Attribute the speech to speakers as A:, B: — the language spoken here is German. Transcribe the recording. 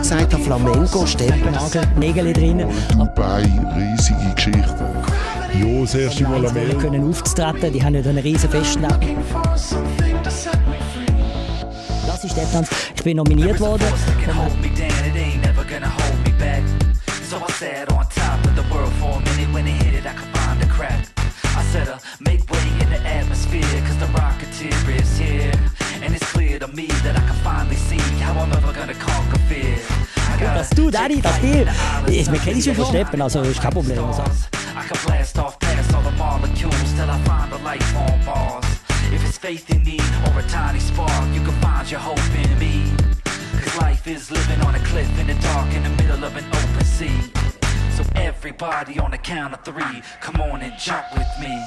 A: vorher gesagt habe, Flamenco, Steppennagel,
B: Nägel drin.
C: Dubai, riesige Geschichte.
D: Ja, das erste Mal am
B: Die können auftreten, die haben ja einen riesen Festnacht. Das ist Stepptanz. Ich bin nominiert worden. So I sat on top of the world for a minute when it hit it I could find a crack I said make way in the atmosphere cause the rocketeer is here And it's clear to me that Dass du, Daddy, das Spiel, ich, wir kennen schon versteppen, also ist kein Problem. Also. If it's faith in me or a tiny spark, you can find your hope in me Cause life is living on a cliff in the dark in the middle of an open sea. So everybody on the count of three, come on and jump with me.